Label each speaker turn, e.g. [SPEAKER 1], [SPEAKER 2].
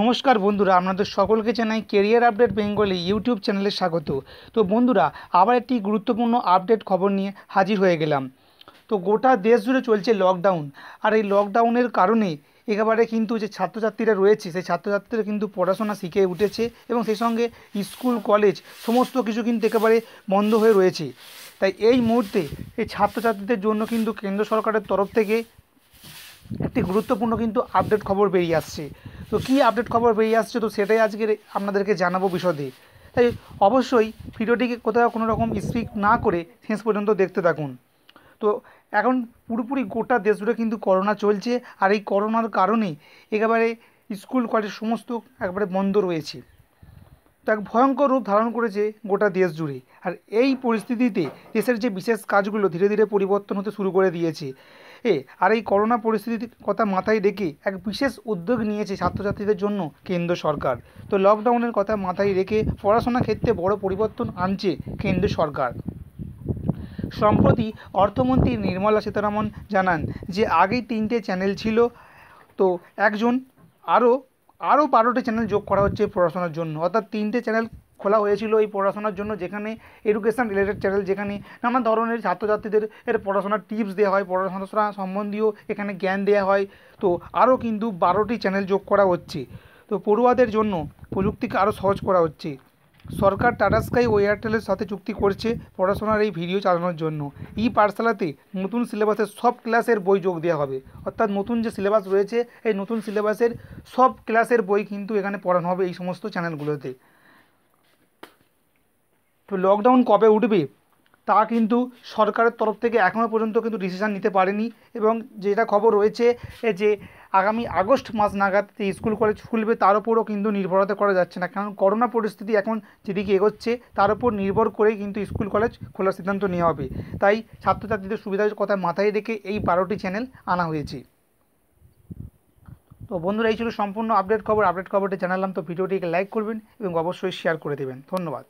[SPEAKER 1] নমস্কার বন্ধুরা, আপনাদের সকলকে জানাই কেরিয়ার আপডেট বেঙ্গলি ইউটিউব চ্যানেলে স্বাগত। তো বন্ধুরা, আবার একটি গুরুত্বপূর্ণ আপডেট খবর নিয়ে হাজির হয়ে গেলাম। তো গোটা দেশ জুড়ে চলছে লকডাউন আর এই লকডাউনের কারণে একেবারে কিন্তু যে ছাত্রছাত্রীরা রয়েছে, সেই ছাত্রছাত্রীরা কিন্তু পড়াশোনা শিখে উঠেছে এবং সেই সঙ্গে স্কুল, কলেজ সমস্ত কিছু কিন্তু একেবারে বন্ধ হয়ে রয়েছে। তাই এই মুহূর্তে এই ছাত্রছাত্রীদের জন্য কিন্তু কেন্দ্র সরকারের তরফ থেকে একটি গুরুত্বপূর্ণ কিন্তু আপডেট খবর বেরিয়ে আসছে। তো কী আপডেট খবর বেরিয়ে আসছে তো সেটাই আজকে আপনাদেরকে জানাব বিশদে। তাই অবশ্যই ভিডিওটিকে কোথাও কোনো রকম স্পিক না করে শেষ পর্যন্ত দেখতে থাকুন। তো এখন পুরোপুরি গোটা দেশ জুড়ে কিন্তু করোনা চলছে আর এই করোনার কারণে একেবারে স্কুল কলেজ সমস্ত একবারে বন্ধ রয়েছে। তো এক ভয়ঙ্কর রূপ ধারণ করেছে গোটা দেশ জুড়ে। আর এই পরিস্থিতিতে দেশের যে বিশেষ কাজগুলো ধীরে ধীরে পরিবর্তন হতে শুরু করে দিয়েছে। এ আর এই করোনা পরিস্থিতির কথা মাথায় রেখে এক বিশেষ উদ্যোগ নিয়েছে ছাত্রছাত্রীদের জন্য কেন্দ্র সরকার। তো লকডাউনের কথা মাথায় রেখে পড়াশোনা ক্ষেত্রে বড় পরিবর্তন আনছে কেন্দ্র সরকার। সম্প্রতি অর্থমন্ত্রী নির্মলা সীতারামন জানান যে, আগেই তিনটে চ্যানেল ছিল। তো একজন আরও আরও বারোটি চ্যানেল যোগ করা হচ্ছে পড়াশোনার জন্য। অর্থাৎ তিনটে চ্যানেল খোলা হয়েছিল এই পড়াশোনার জন্য, যেখানে এডুকেশান রিলেটেড চ্যানেল যেখানে নানা ধরনের ছাত্রছাত্রীদের এর পড়াশোনার টিপস দেওয়া হয়, পড়াশোনা সম্বন্ধীয় এখানে জ্ঞান দেওয়া হয়। তো আরও কিন্তু বারোটি চ্যানেল যোগ করা হচ্ছে। তো পড়ুয়াদের জন্য প্রযুক্তিকে আরও সহজ করা হচ্ছে। সরকার টাটা স্কাই ও এয়ারটেলের সাথে চুক্তি করছে পড়াশোনার এই ভিডিও চালানোর জন্য। ই পাঠশালাতে নতুন সিলেবাসের সব ক্লাসের বই যোগ দেওয়া হবে। অর্থাৎ নতুন যে সিলেবাস রয়েছে, এই নতুন সিলেবাসের সব ক্লাসের বই কিন্তু এখানে পড়ানো হবে এই সমস্ত চ্যানেলগুলোতে লকডাউন কবে উঠবে, তা কিন্তু সরকারের তরফ থেকে এখনও পর্যন্ত কিন্তু ডিসিশান নিতে পারেনি এবং যেটা খবর রয়েছে যে আগামী আগস্ট মাস নাগাদ স্কুল কলেজ খুলবে তার উপরও কিন্তু নির্ভরতা করা যাচ্ছে না। কারণ করোনা পরিস্থিতি এখন যেদিকে এগোচ্ছে, তার উপর নির্ভর করেই কিন্তু স্কুল কলেজ খোলার সিদ্ধান্ত নেওয়া হবে। তাই ছাত্রছাত্রীদের সুবিধার কথা মাথায় রেখে এই বারোটি চ্যানেল আনা হয়েছে। তো বন্ধুরা, এই ছিল সম্পূর্ণ আপডেট খবর। আপডেট খবরটি জানালাম, তো ভিডিওটিকে লাইক করবেন এবং অবশ্যই শেয়ার করে দেবেন। ধন্যবাদ।